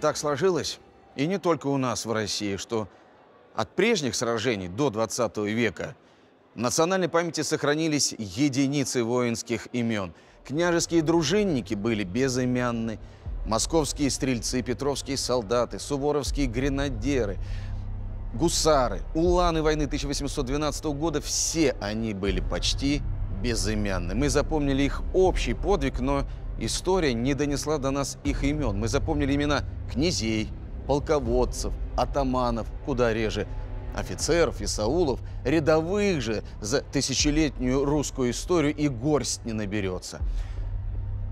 Так сложилось, и не только у нас в России, что от прежних сражений до 20 века в национальной памяти сохранились единицы воинских имен. Княжеские дружинники были безымянны, московские стрельцы, петровские солдаты, суворовские гренадеры, гусары, уланы войны 1812 года – все они были почти безымянны. Мы запомнили их общий подвиг, но история не донесла до нас их имен. Мы запомнили имена князей, полководцев, атаманов, куда реже, офицеров, исаулов, рядовых же за тысячелетнюю русскую историю и горсть не наберется.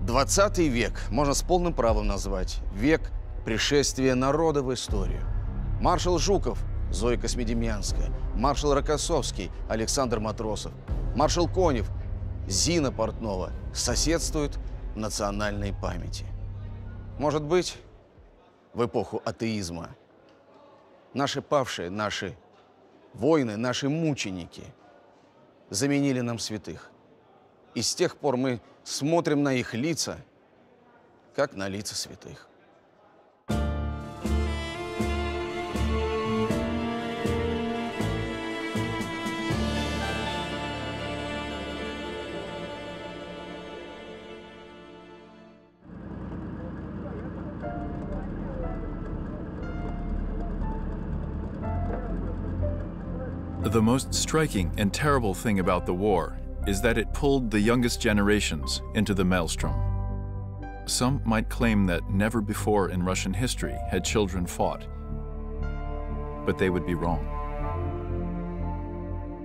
20 век можно с полным правом назвать век пришествия народа в историю. Маршал Жуков, Зоя Космедемьянская, маршал Рокоссовский, Александр Матросов, маршал Конев, Зина Портнова соседствуют национальной памяти. Может быть, в эпоху атеизма наши павшие, наши воины, наши мученики заменили нам святых. И с тех пор мы смотрим на их лица, как на лица святых. The most striking and terrible thing about the war is that it pulled the youngest generations into the maelstrom. Some might claim that never before in Russian history had children fought, but they would be wrong.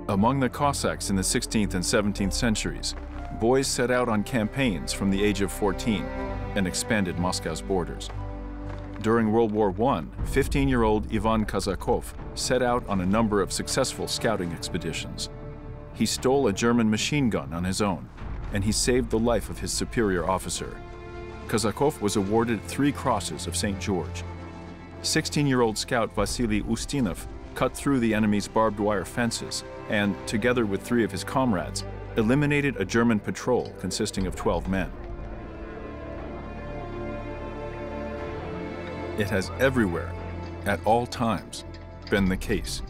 Among the Cossacks in the 16th and 17th centuries, boys set out on campaigns from the age of 14 and expanded Moscow's borders. During World War I, 15-year-old Ivan Kazakov set out on a number of successful scouting expeditions. He stole a German machine gun on his own, and he saved the life of his superior officer. Kazakov was awarded three crosses of St. George. 16-year-old scout Vasily Ustinov cut through the enemy's barbed wire fences and, together with three of his comrades, eliminated a German patrol consisting of 12 men. It has everywhere, at all times, been the case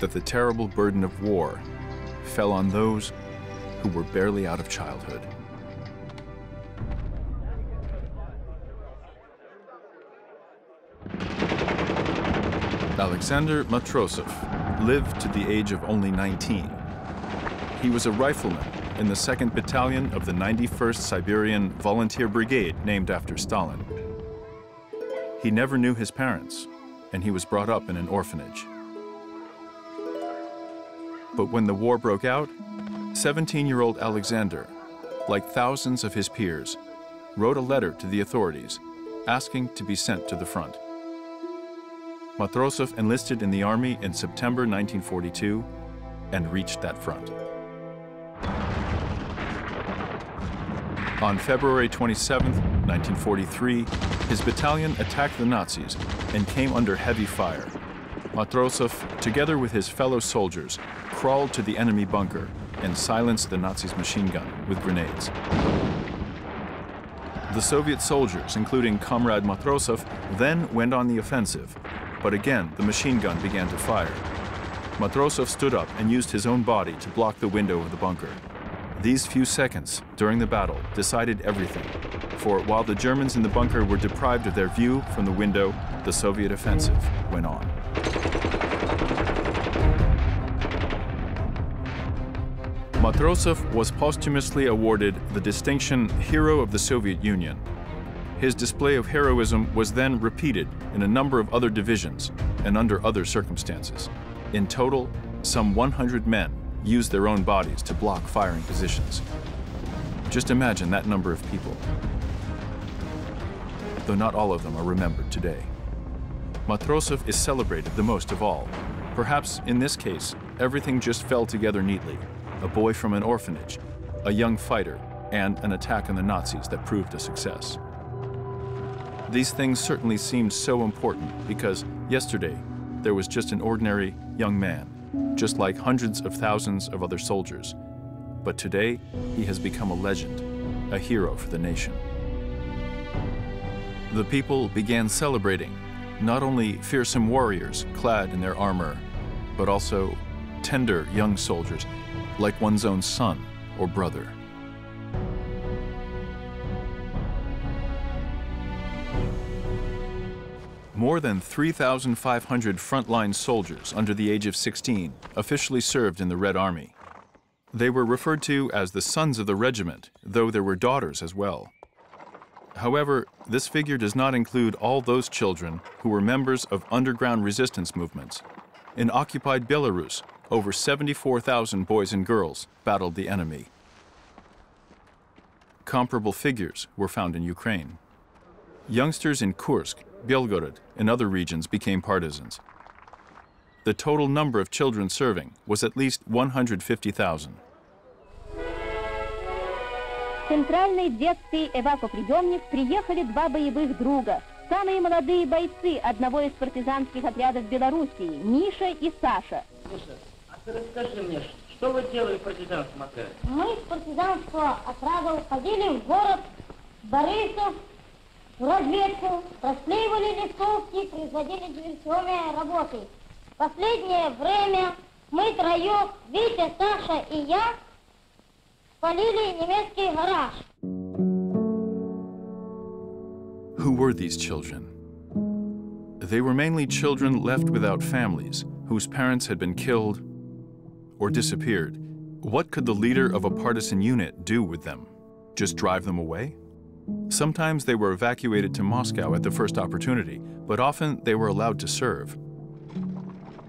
that the terrible burden of war fell on those who were barely out of childhood. Alexander Matrosov lived to the age of only 19. He was a rifleman in the 2nd Battalion of the 91st Siberian Volunteer Brigade named after Stalin. He never knew his parents, and he was brought up in an orphanage. But when the war broke out, 17-year-old Alexander, like thousands of his peers, wrote a letter to the authorities asking to be sent to the front. Matrosov enlisted in the army in September 1942 and reached that front. On February 27, 1943, his battalion attacked the Nazis and came under heavy fire. Matrosov, together with his fellow soldiers, crawled to the enemy bunker and silenced the Nazis' machine gun with grenades. The Soviet soldiers, including Comrade Matrosov, then went on the offensive, but again the machine gun began to fire. Matrosov stood up and used his own body to block the window of the bunker. These few seconds during the battle decided everything, for while the Germans in the bunker were deprived of their view from the window, the Soviet offensive went on. Matrosov was posthumously awarded the distinction Hero of the Soviet Union. His display of heroism was then repeated in a number of other divisions and under other circumstances. In total, some 100 men used their own bodies to block firing positions. Just imagine that number of people. Though not all of them are remembered today. Matrosov is celebrated the most of all. Perhaps in this case, everything just fell together neatly. A boy from an orphanage, a young fighter, and an attack on the Nazis that proved a success. These things certainly seemed so important because yesterday there was just an ordinary young man just like hundreds of thousands of other soldiers. But today, he has become a legend, a hero for the nation. The people began celebrating not only fearsome warriors clad in their armor, but also tender young soldiers like one's own son or brother. More than 3,500 frontline soldiers under the age of 16 officially served in the Red Army. They were referred to as the sons of the regiment, though there were daughters as well. However, this figure does not include all those children who were members of underground resistance movements. In occupied Belarus, over 74,000 boys and girls battled the enemy. Comparable figures were found in Ukraine. Youngsters in Kursk, Belgorod, and other regions became partisans. The total number of children serving was at least 150,000. В Центральный детский эвакоприемник приехали два боевых друга, самые молодые бойцы одного из партизанских отрядов Белоруссии, Миша и Саша. Миша, а ты расскажи мне, что вы делали в партизанском отряде? Мы с партизанского отряда уходили в город Борисов в разведку, расклеивали листовки, производили диверсионные работы. В последнее время мы троем, Витя, Саша и я, спалили немецкий гараж. Who were these children? They were mainly children left without families, whose parents had been killed or disappeared. What could the leader of a partisan unit do with them? Just drive them away? Sometimes they were evacuated to Moscow at the first opportunity, but often they were allowed to serve.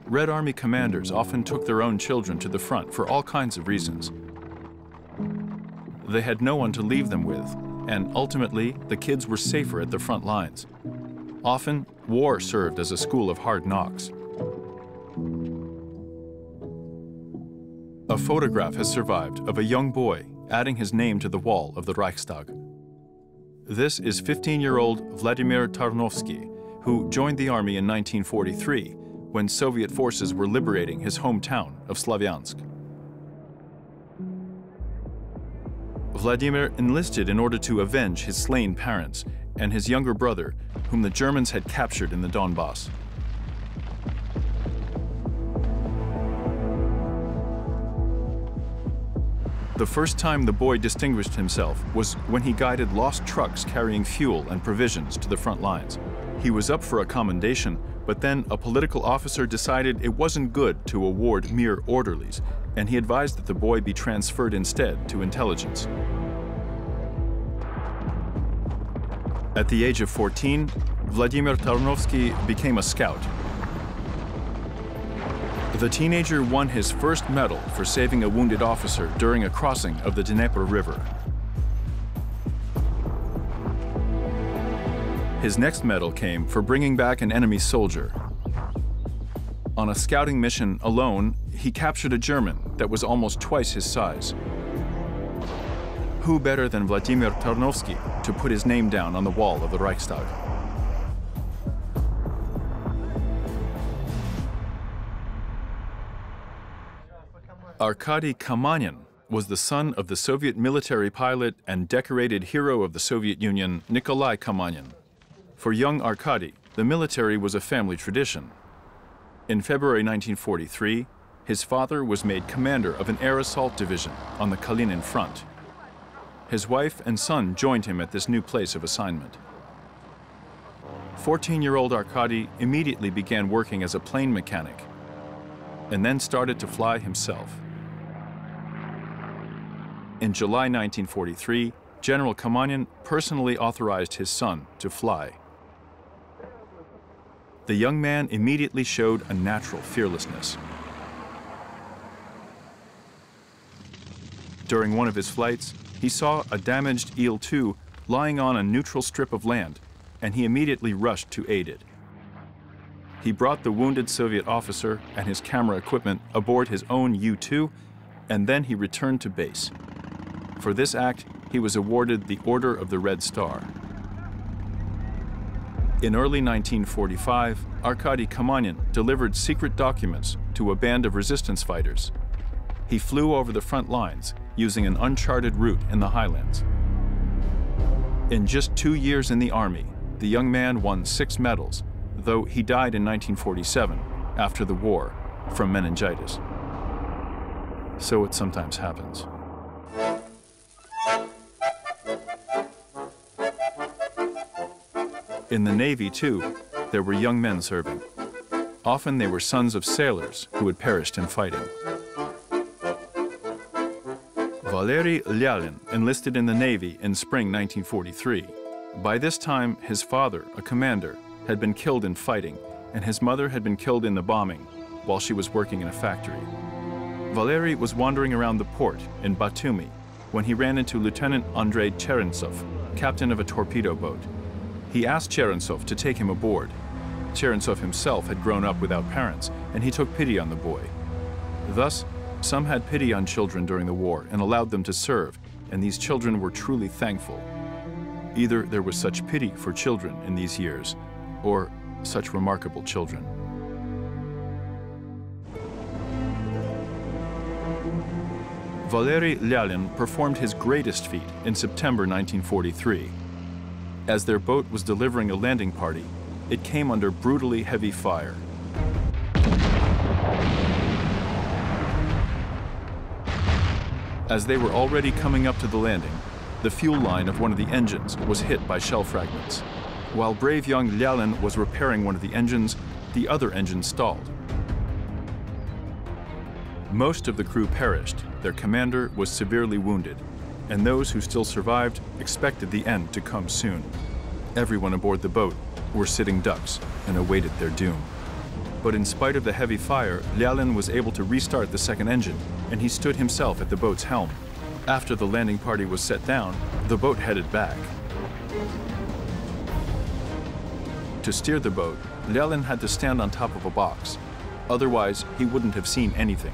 Red Army commanders often took their own children to the front for all kinds of reasons. They had no one to leave them with, and ultimately, the kids were safer at the front lines. Often, war served as a school of hard knocks. A photograph has survived of a young boy adding his name to the wall of the Reichstag. This is 15 year old Vladimir Tarnovsky, who joined the army in 1943 when Soviet forces were liberating his hometown of Slavyansk. Vladimir enlisted in order to avenge his slain parents and his younger brother, whom the Germans had captured in the Donbass. The first time the boy distinguished himself was when he guided lost trucks carrying fuel and provisions to the front lines. He was up for a commendation, but then a political officer decided it wasn't good to award mere orderlies, and he advised that the boy be transferred instead to intelligence. At the age of 14, Vladimir Tarnovsky became a scout. The teenager won his first medal for saving a wounded officer during a crossing of the Dnieper River. His next medal came for bringing back an enemy soldier. On a scouting mission alone, he captured a German that was almost twice his size. Who better than Vladimir Tarnovsky to put his name down on the wall of the Reichstag? Arkady Kamanin was the son of the Soviet military pilot and decorated hero of the Soviet Union, Nikolai Kamanin. For young Arkady, the military was a family tradition. In February 1943, his father was made commander of an air assault division on the Kalinin front. His wife and son joined him at this new place of assignment. 14-year-old Arkady immediately began working as a plane mechanic and then started to fly himself. In July 1943, General Kamanin personally authorized his son to fly. The young man immediately showed a natural fearlessness. During one of his flights, he saw a damaged Il-2 lying on a neutral strip of land, and he immediately rushed to aid it. He brought the wounded Soviet officer and his camera equipment aboard his own U-2, and then he returned to base. For this act, he was awarded the Order of the Red Star. In early 1945, Arkady Kamanin delivered secret documents to a band of resistance fighters. He flew over the front lines using an uncharted route in the highlands. In just two years in the Army, the young man won six medals, though he died in 1947, after the war, from meningitis. So it sometimes happens. In the Navy, too, there were young men serving. Often they were sons of sailors who had perished in fighting. Valery Lyalin enlisted in the Navy in spring 1943. By this time, his father, a commander, had been killed in fighting, and his mother had been killed in the bombing while she was working in a factory. Valery was wandering around the port in Batumi when he ran into Lieutenant Andrei Cherentsov, captain of a torpedo boat. He asked Cherentsov to take him aboard. Cherentsov himself had grown up without parents, and he took pity on the boy. Thus, some had pity on children during the war and allowed them to serve, and these children were truly thankful. Either there was such pity for children in these years, or such remarkable children. Valery Lyalin performed his greatest feat in September 1943. As their boat was delivering a landing party, it came under brutally heavy fire. As they were already coming up to the landing, the fuel line of one of the engines was hit by shell fragments. While brave young Lyalin was repairing one of the engines, the other engine stalled. Most of the crew perished, their commander was severely wounded, and those who still survived expected the end to come soon. Everyone aboard the boat were sitting ducks and awaited their doom. But in spite of the heavy fire, Lyalin was able to restart the second engine, and he stood himself at the boat's helm. After the landing party was set down, the boat headed back. To steer the boat, Lyalin had to stand on top of a box. Otherwise, he wouldn't have seen anything.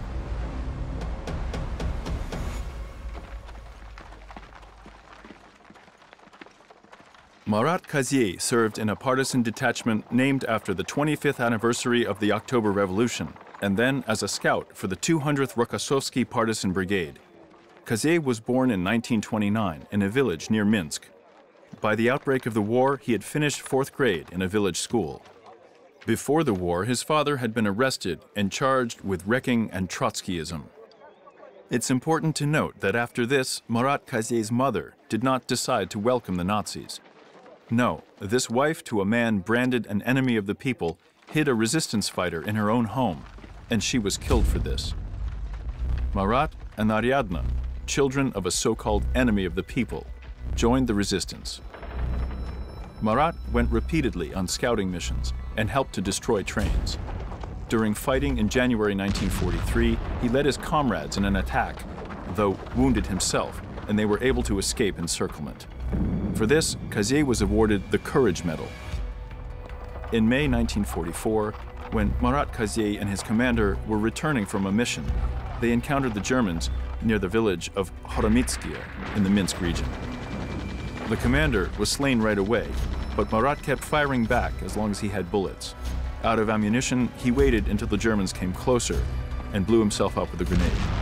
Marat Kazei served in a partisan detachment named after the 25th anniversary of the October Revolution, and then as a scout for the 200th Rokossovsky Partisan Brigade. Kazei was born in 1929 in a village near Minsk. By the outbreak of the war, he had finished fourth grade in a village school. Before the war, his father had been arrested and charged with wrecking and Trotskyism. It's important to note that after this, Marat Kazei's mother did not decide to welcome the Nazis. No, this wife to a man branded an enemy of the people hid a resistance fighter in her own home, and she was killed for this. Marat and Ariadna, children of a so-called enemy of the people, joined the resistance. Marat went repeatedly on scouting missions and helped to destroy trains. During fighting in January 1943, he led his comrades in an attack, though wounded himself, and they were able to escape encirclement. For this, Kazei was awarded the Courage Medal. In May 1944, when Marat Kazei and his commander were returning from a mission, they encountered the Germans near the village of Horomitskia in the Minsk region. The commander was slain right away, but Marat kept firing back as long as he had bullets. Out of ammunition, he waited until the Germans came closer and blew himself up with a grenade.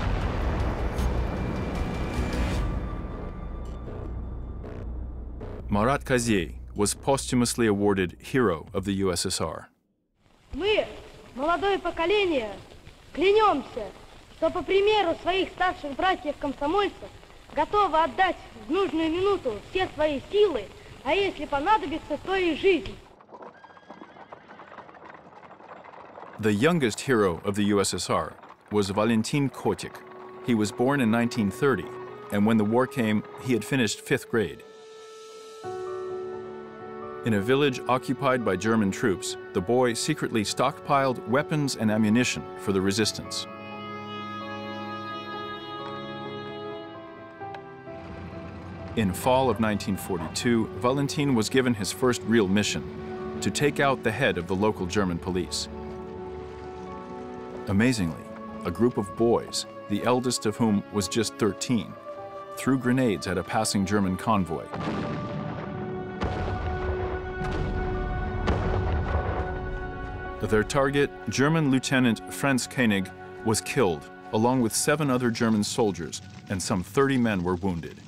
Marat Kazei was posthumously awarded Hero of the USSR. Мы, молодое поколение, клянемся, что по примеру своих старших братьев-комсомольцев готовы отдать в нужную минуту все свои силы, а если понадобится, то и жизнь. The youngest hero of the USSR was Valentin Kotik. He was born in 1930, and when the war came, he had finished fifth grade. In a village occupied by German troops, the boy secretly stockpiled weapons and ammunition for the resistance. In fall of 1942, Valentin was given his first real mission, to take out the head of the local German police. Amazingly, a group of boys, the eldest of whom was just 13, threw grenades at a passing German convoy. Their target, German Lieutenant Franz Koenig, was killed, along with seven other German soldiers, and some 30 men were wounded.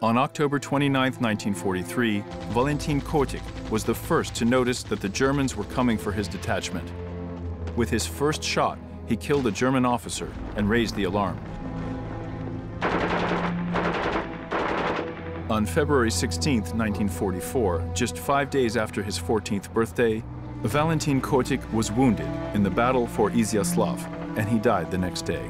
On October 29, 1943, Valentin Kotik was the first to notice that the Germans were coming for his detachment. With his first shot, he killed a German officer and raised the alarm. On February 16, 1944, just five days after his 14th birthday, Valentin Kotik was wounded in the battle for Izyaslav, and he died the next day.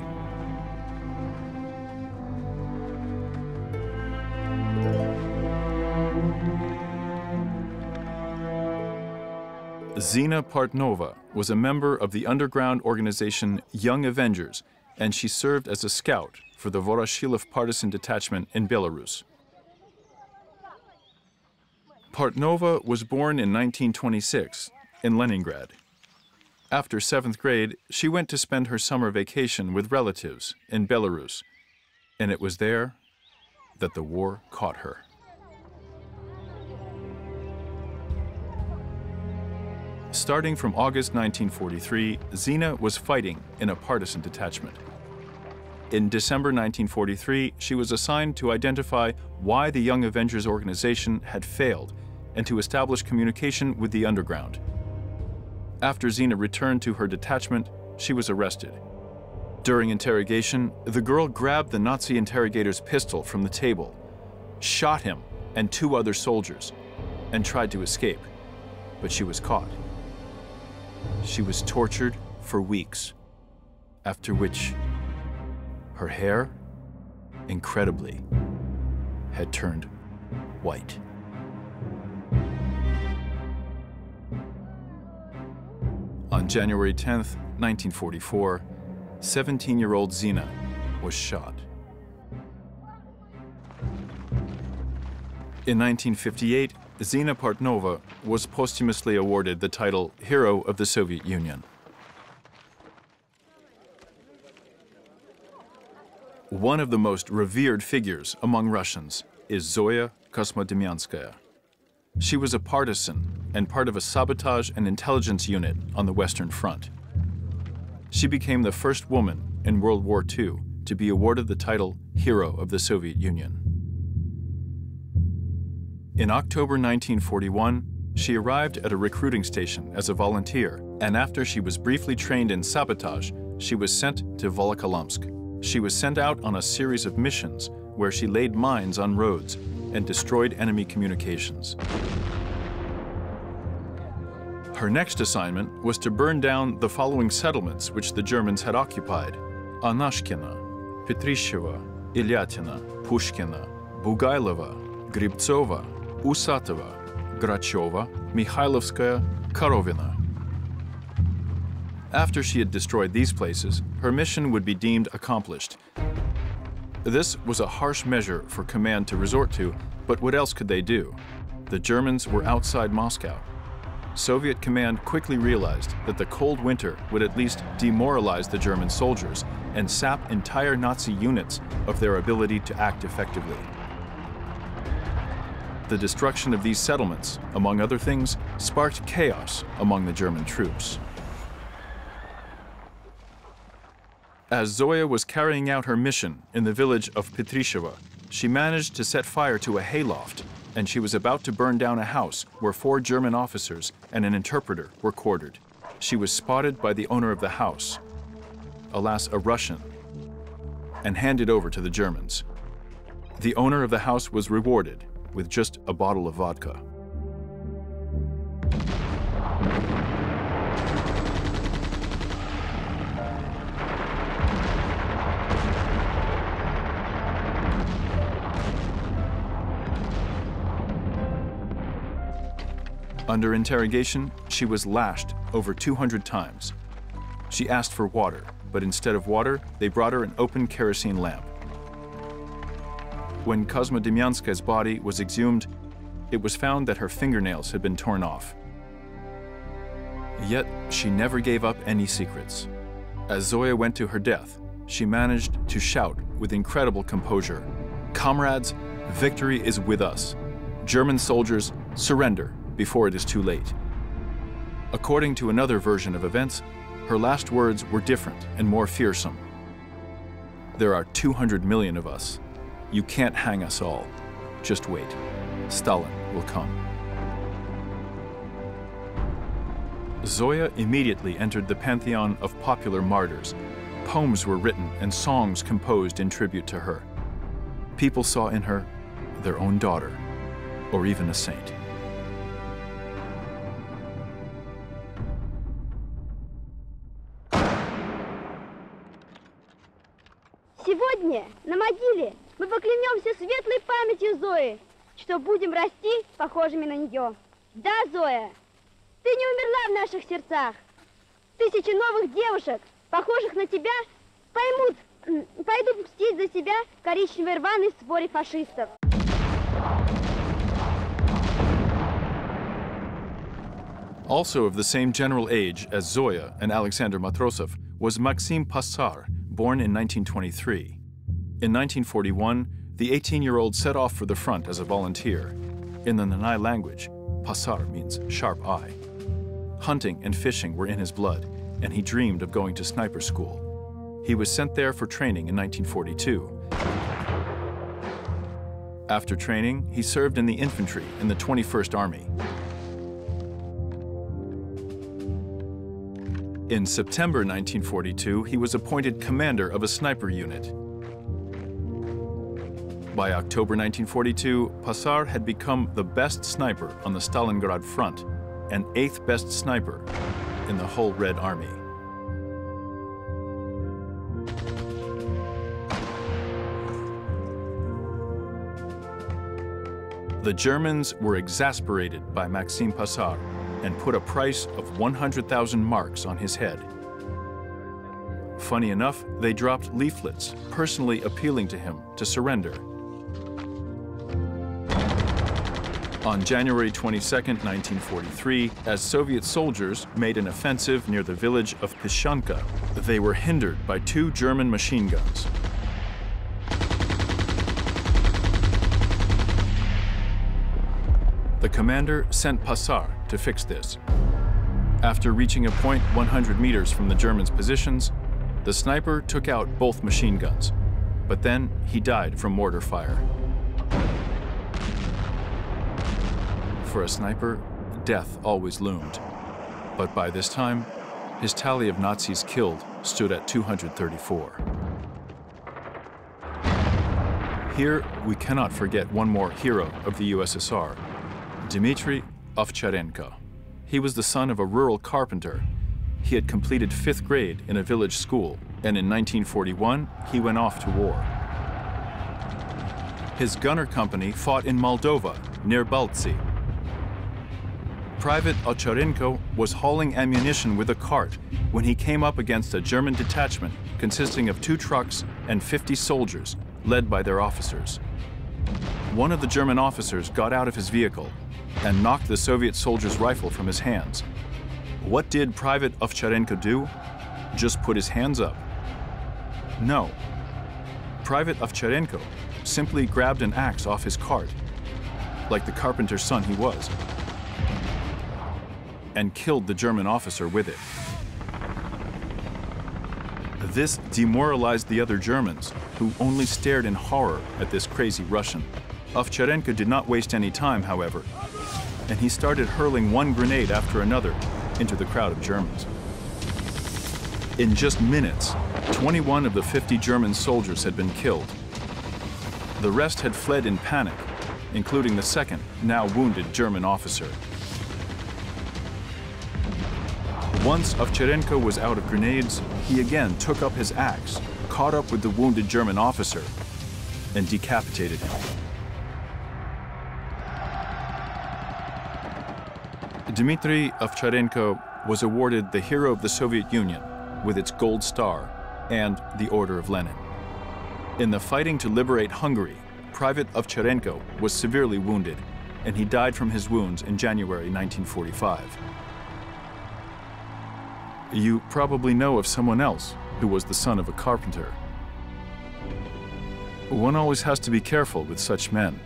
Zina Portnova was a member of the underground organization Young Avengers, and she served as a scout for the Voroshilov partisan detachment in Belarus. Portnova was born in 1926 in Leningrad. After seventh grade, she went to spend her summer vacation with relatives in Belarus, and it was there that the war caught her. Starting from August 1943, Zina was fighting in a partisan detachment. In December 1943, she was assigned to identify why the Young Avengers organization had failed and to establish communication with the underground. After Zina returned to her detachment, she was arrested. During interrogation, the girl grabbed the Nazi interrogator's pistol from the table, shot him and two other soldiers, and tried to escape, but she was caught. She was tortured for weeks, after which her hair, incredibly, had turned white. On January 10, 1944, 17-year-old Zina was shot. In 1958, Zina Portnova was posthumously awarded the title Hero of the Soviet Union. One of the most revered figures among Russians is Zoya Kosmodemyanskaya. She was a partisan and part of a sabotage and intelligence unit on the Western Front. She became the first woman in World War II to be awarded the title Hero of the Soviet Union. In October 1941, she arrived at a recruiting station as a volunteer, and after she was briefly trained in sabotage, she was sent to Volokolamsk. She was sent out on a series of missions where she laid mines on roads and destroyed enemy communications. Her next assignment was to burn down the following settlements which the Germans had occupied Anashkina, Petrisheva, Ilyatina, Pushkina, Bugailova, Gribtsova, Usatova, Grachova, Mikhailovskaya, Karovina. After she had destroyed these places, her mission would be deemed accomplished. This was a harsh measure for command to resort to, but what else could they do? The Germans were outside Moscow. Soviet command quickly realized that the cold winter would at least demoralize the German soldiers and sap entire Nazi units of their ability to act effectively. The destruction of these settlements, among other things, sparked chaos among the German troops. As Zoya was carrying out her mission in the village of Petrisheva, she managed to set fire to a hayloft, and she was about to burn down a house where four German officers and an interpreter were quartered. She was spotted by the owner of the house, alas, a Russian, and handed over to the Germans. The owner of the house was rewarded with just a bottle of vodka. Under interrogation, she was lashed over 200 times. She asked for water, but instead of water, they brought her an open kerosene lamp. When Kosmodemyanskaya's body was exhumed, it was found that her fingernails had been torn off. Yet, she never gave up any secrets. As Zoya went to her death, she managed to shout with incredible composure, Comrades, victory is with us. German soldiers, surrender before it is too late. According to another version of events, her last words were different and more fearsome. There are 200 million of us, you can't hang us all. Just wait. Stalin will come. Zoya immediately entered the pantheon of popular martyrs. Poems were written and songs composed in tribute to her. People saw in her their own daughter, or even a saint. Что будем расти похожими на нее. Да, Зоя, ты не умерла в наших сердцах. Тысячи новых девушек, похожих на тебя, поймут, пойдут мстить за себя коричневой рваной своре фашистов. Also of the same general age as Zoya and Alexander Matrosov was Maxim Passar, born in 1923. In 1941, the 18-year-old set off for the front as a volunteer. In the Nanai language, Passar means sharp eye. Hunting and fishing were in his blood, and he dreamed of going to sniper school. He was sent there for training in 1942. After training, he served in the infantry in the 21st Army. In September 1942, he was appointed commander of a sniper unit. By October 1942, Passar had become the best sniper on the Stalingrad front and eighth best sniper in the whole Red Army. The Germans were exasperated by Maxim Passar and put a price of 100,000 marks on his head. Funny enough, they dropped leaflets personally appealing to him to surrender. On January 22, 1943, as Soviet soldiers made an offensive near the village of Pishanka, they were hindered by two German machine guns. The commander sent Passar to fix this. After reaching a point 100 meters from the Germans' positions, the sniper took out both machine guns, but then he died from mortar fire. For a sniper, death always loomed. But by this time, his tally of Nazis killed stood at 234. Here, we cannot forget one more hero of the USSR, Dmitry Ovcharenko. He was the son of a rural carpenter. He had completed fifth grade in a village school, and in 1941, he went off to war. His gunner company fought in Moldova, near Baltsi. Private Ovcharenko was hauling ammunition with a cart when he came up against a German detachment consisting of two trucks and 50 soldiers, led by their officers. One of the German officers got out of his vehicle and knocked the Soviet soldier's rifle from his hands. What did Private Ovcharenko do? Just put his hands up? No. Private Ovcharenko simply grabbed an axe off his cart, like the carpenter's son he was, and killed the German officer with it. This demoralized the other Germans, who only stared in horror at this crazy Russian. Ovcharenko did not waste any time, however, and he started hurling one grenade after another into the crowd of Germans. In just minutes, 21 of the 50 German soldiers had been killed. The rest had fled in panic, including the second, now wounded German officer. Once Ovcharenko was out of grenades, he again took up his axe, caught up with the wounded German officer, and decapitated him. Dmitry Ovcharenko was awarded the Hero of the Soviet Union with its Gold Star and the Order of Lenin. In the fighting to liberate Hungary, Private Ovcharenko was severely wounded, and he died from his wounds in January 1945. You probably know of someone else who was the son of a carpenter. One always has to be careful with such men.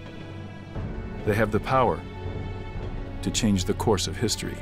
They have the power to change the course of history.